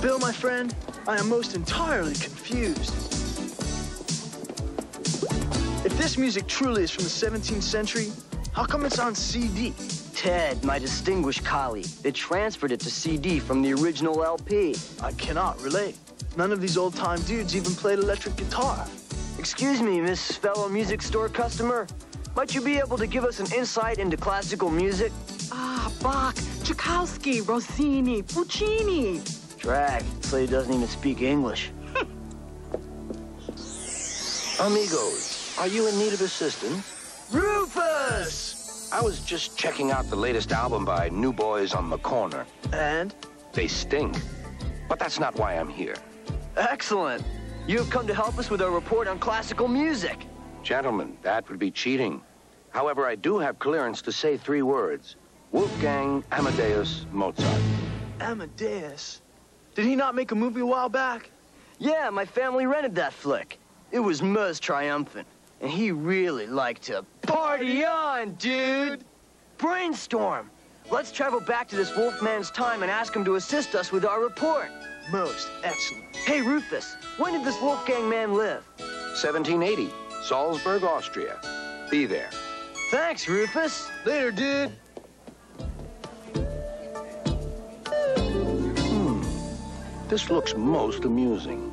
Bill, my friend, I am most entirely confused. If this music truly is from the 17th century, how come it's on CD? Ted, my distinguished colleague, they transferred it to CD from the original LP. I cannot relate. None of these old-time dudes even played electric guitar. Excuse me, Miss Fellow Music Store customer. Might you be able to give us an insight into classical music? Ah, Bach, Tchaikovsky, Rossini, Puccini. Drag, lady doesn't even speak English. Amigos, are you in need of assistance? Rufus! I was just checking out the latest album by New Boys on the Corner. And? They stink. But that's not why I'm here. Excellent. You have come to help us with our report on classical music. Gentlemen, that would be cheating. However, I do have clearance to say three words. Wolfgang Amadeus Mozart. Amadeus? Did he not make a movie a while back? Yeah, my family rented that flick. It was most triumphant. And he really liked to party on, dude! Brainstorm! Let's travel back to this Wolfman's time and ask him to assist us with our report. Most excellent. Hey, Rufus, when did this Wolfgang man live? 1780, Salzburg, Austria. Be there. Thanks, Rufus. Later, dude. This looks most amusing.